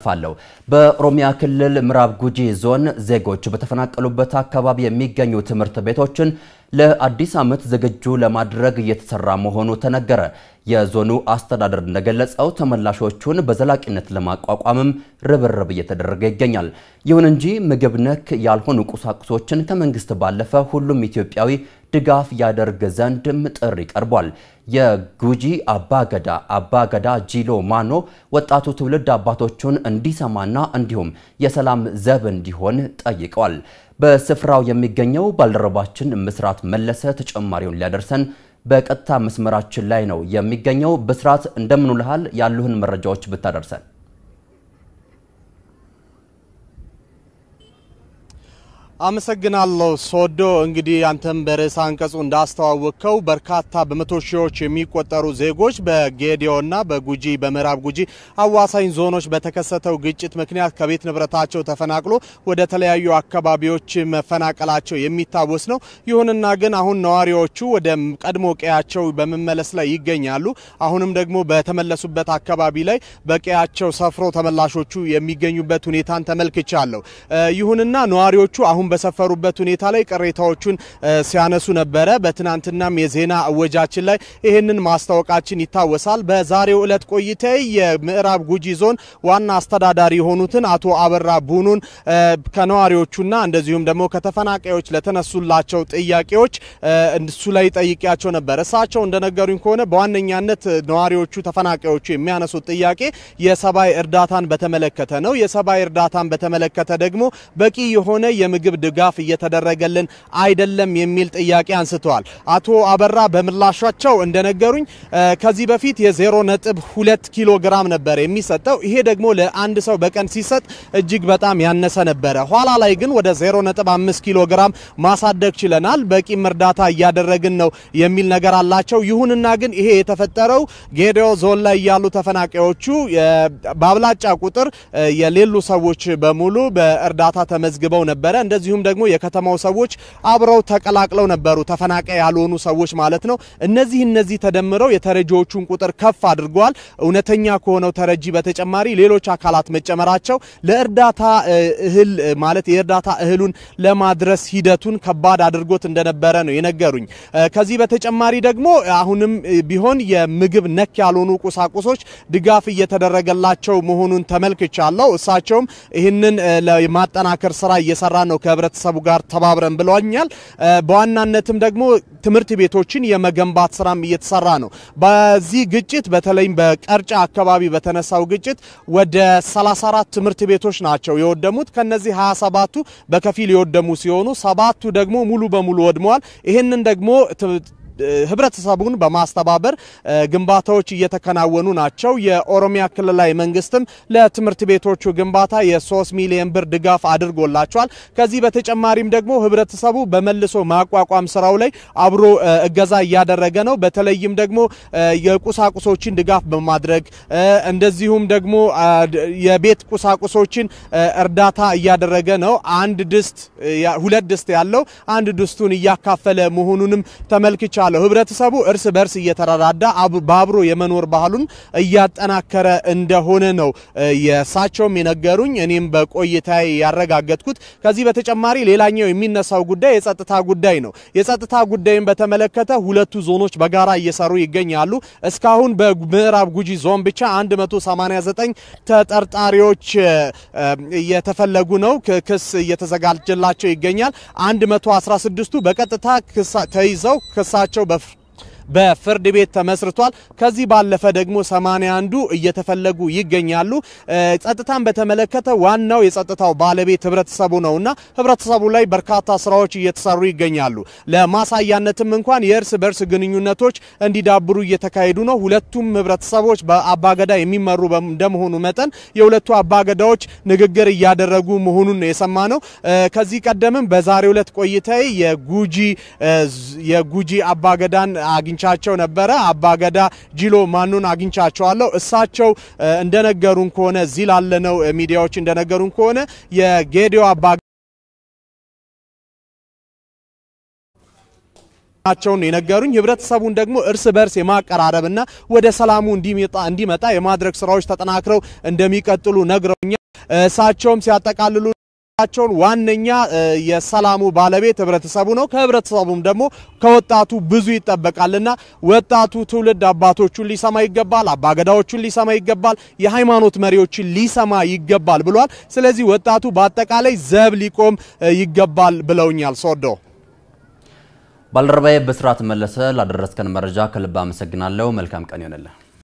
ፋለው በኦሮሚያ ክልል ምዕራብ ጉጂ ዞን ዜጎች በተፈናቀሉበት አካባቢ የሚገኙ ትምህርት ቤቶችን ለአዲስ ዓመት ዝግጁ ለማድረግ እየተሰራ መሆኑ ተነገረ። የዞኑ አስተዳደር እንደገለጸው ተመላሾቹን በዘላቂነት ለማቋቋምም ርብርብ እየተደረገ ይገኛል። ይሁን እንጂ ምግብ ነክ ያልሆኑ ቁሳቁሶችን ከመንግስት ባለፈ ሁሉም ኢትዮጵያዊ ድጋፍ ያደርግ ዘንድም ጥሪ ቀርቧል። የጉጂ አባገዳ አባገዳ ጂሎ ማኖ ወጣቱ ትውልድ አባቶቹን እንዲሰማና እንዲሁም የሰላም ዘብ እንዲሆን ጠይቀዋል። በስፍራው የሚገኘው ባልደረባችን ምስራት መለሰ ተጨማሪውን ሊያደርሰን በቀጥታ መስመራችን ላይ ነው የሚገኘው። ብስራት እንደምን ውለሃል? ያሉህን መረጃዎች ብታደርሰን። አመሰግናለሁ ሶዶ። እንግዲህ አንተም በርዕሰ አንቀጹ እንዳስተዋወቅከው በርካታ በመቶ ሺዎች የሚቆጠሩ ዜጎች በጌዲዮና በጉጂ በምዕራብ ጉጂ አዋሳኝ ዞኖች በተከሰተው ግጭት ምክንያት ከቤት ንብረታቸው ተፈናቅሎ ወደ ተለያዩ አካባቢዎች መፈናቀላቸው የሚታወስ ነው። ይሁንና ግን አሁን ነዋሪዎቹ ወደ ቀድሞ ቀያቸው በመመለስ ላይ ይገኛሉ። አሁንም ደግሞ በተመለሱበት አካባቢ ላይ በቀያቸው ሰፍሮ ተመላሾቹ የሚገኙበት ሁኔታን ተመልክቻለሁ። ይሁንና ነዋሪዎቹ አሁን በሰፈሩበት ሁኔታ ላይ ቅሬታዎቹን ሲያነሱ ነበረ። በትናንትናም የዜና እወጃችን ላይ ይህንን ማስታወቃችን ይታወሳል። በዛሬው ዕለት ቆይታ የምዕራብ ጉጂ ዞን ዋና አስተዳዳሪ የሆኑትን አቶ አበራ ቡኑን ከነዋሪዎቹና እንደዚሁም ደግሞ ከተፈናቃዮች ለተነሱላቸው ጥያቄዎች እሱ ላይ ጠይቄያቸው ነበር። እሳቸው እንደነገሩኝ ከሆነ በዋነኛነት ነዋሪዎቹ ተፈናቃዮቹ የሚያነሱት ጥያቄ የሰብአዊ እርዳታን በተመለከተ ነው። የሰብአዊ እርዳታን በተመለከተ ደግሞ በቂ የሆነ የምግብ ድጋፍ እየተደረገልን አይደለም የሚል ጥያቄ አንስተዋል። አቶ አበራ በምላሻቸው እንደነገሩኝ ከዚህ በፊት የዜሮ ነጥብ ሁለት ኪሎ ግራም ነበር የሚሰጠው። ይሄ ደግሞ ለአንድ ሰው በቀን ሲሰጥ እጅግ በጣም ያነሰ ነበረ። ኋላ ላይ ግን ወደ ዜሮ ነጥብ አምስት ኪሎ ግራም ማሳደግ ችለናል፣ በቂም እርዳታ እያደረግን ነው የሚል ነገር አላቸው። ይሁንና ግን ይሄ የተፈጠረው ጌዲዮ ዞን ላይ ያሉ ተፈናቃዮቹ በአብላጫ ቁጥር የሌሉ ሰዎች በሙሉ በእርዳታ ተመዝግበው ነበረ። እንደዚሁም ደግሞ የከተማው ሰዎች አብረው ተቀላቅለው ነበሩ፣ ተፈናቃይ ያልሆኑ ሰዎች ማለት ነው። እነዚህ እነዚህ ተደምረው የተረጂዎቹን ቁጥር ከፍ አድርገዋል። እውነተኛ ከሆነው ተረጂ በተጨማሪ ሌሎች አካላት መጨመራቸው ለእርዳታ እህል ማለት የእርዳታ እህሉን ለማድረስ ሂደቱን ከባድ አድርጎት እንደነበረ ነው የነገሩኝ። ከዚህ በተጨማሪ ደግሞ አሁንም ቢሆን የምግብ ነክ ያልሆኑ ቁሳቁሶች ድጋፍ እየተደረገላቸው መሆኑን ተመልክቻለሁ። እሳቸውም ይህንን የማጠናከር ስራ እየሰራ ነው ከህብረተሰቡ ጋር ተባብረን ብለዋኛል። በዋናነትም ደግሞ ትምህርት ቤቶችን የመገንባት ስራም እየተሰራ ነው። በዚህ ግጭት በተለይም በቀርጫ አካባቢ በተነሳው ግጭት ወደ 34 ትምህርት ቤቶች ናቸው የወደሙት። ከነዚህ 27ቱ በከፊል የወደሙ ሲሆኑ ሰባቱ ደግሞ ሙሉ በሙሉ ወድመዋል። ይህንን ደግሞ ህብረተሰቡን በማስተባበር ግንባታዎች እየተከናወኑ ናቸው። የኦሮሚያ ክልላዊ መንግስትም ለትምህርት ቤቶቹ ግንባታ የ3 ሚሊዮን ብር ድጋፍ አድርጎላቸዋል። ከዚህ በተጨማሪም ደግሞ ህብረተሰቡ በመልሶ ማቋቋም ስራው ላይ አብሮ እገዛ እያደረገ ነው። በተለይም ደግሞ የቁሳቁሶችን ድጋፍ በማድረግ እንደዚሁም ደግሞ የቤት ቁሳቁሶችን እርዳታ እያደረገ ነው። አንድ ድስት ሁለት ድስት ያለው አንድ ድስቱን እያካፈለ መሆኑንም ተመልክቻለሁ። ህብረተሰቡ እርስ በርስ እየተረዳዳ በአብሮ የመኖር ባህሉን እያጠናከረ እንደሆነ ነው የእሳቸውም የነገሩኝ፣ እኔም በቆይታ ያረጋገጥኩት። ከዚህ በተጨማሪ ሌላኛው የሚነሳው ጉዳይ የጸጥታ ጉዳይ ነው። የጸጥታ ጉዳይን በተመለከተ ሁለቱ ዞኖች በጋራ እየሰሩ ይገኛሉ። እስካሁን በምዕራብ ጉጂ ዞን ብቻ 189 ተጠርጣሪዎች እየተፈለጉ ነው። ክስ እየተዘጋጀላቸው ይገኛል። 116ቱ በቀጥታ ተይዘው ክሳቸው Astro Buff. በፍርድ ቤት ተመስርቷል። ከዚህ ባለፈ ደግሞ 81ዱ እየተፈለጉ ይገኛሉ። ጸጥታን በተመለከተ ዋናው የጸጥታው ባለቤት ህብረተሰቡ ነውና ህብረተሰቡ ላይ በርካታ ስራዎች እየተሰሩ ይገኛሉ። ለማሳያነትም እንኳን የእርስ በርስ ግንኙነቶች እንዲዳብሩ እየተካሄዱ ነው። ሁለቱም ህብረተሰቦች በአባገዳ የሚመሩ እንደመሆኑ መጠን የሁለቱ አባገዳዎች ንግግር እያደረጉ መሆኑን የሰማ ነው። ከዚህ ቀደምም በዛሬው ዕለት ቆይታዬ የጉጂ የጉጂ አባገዳን አግኝ አግኝቻቸው ነበረ። አባገዳ ጂሎ ማኑን አግኝቻቸዋለሁ። እሳቸው እንደነገሩን ከሆነ እዚህ ላለነው ሚዲያዎች እንደነገሩን ከሆነ የጌዲዮ አባ ናቸውን የነገሩኝ። ህብረተሰቡን ደግሞ እርስ በርስ የማቀራረብና ወደ ሰላሙ እንዲመጣ የማድረግ ስራዎች ተጠናክረው እንደሚቀጥሉ ነግረውኛል። እሳቸውም ሲያጠቃልሉ ቸውን ዋነኛ የሰላሙ ባለቤት ህብረተሰቡ ነው። ከህብረተሰቡም ደግሞ ከወጣቱ ብዙ ይጠበቃልና ወጣቱ ትውልድ አባቶቹን ሊሰማ ይገባል፣ አባገዳዎቹን ሊሰማ ይገባል፣ የሃይማኖት መሪዎችን ሊሰማ ይገባል ብሏል። ስለዚህ ወጣቱ በአጠቃላይ ዘብ ሊቆም ይገባል ብለውኛል። ሶዶ ባልደረባዬ በስርዓት መለሰ ላደረስከን መረጃ ከልብ አመሰግናለሁ። መልካም ቀን ይሆንልህ።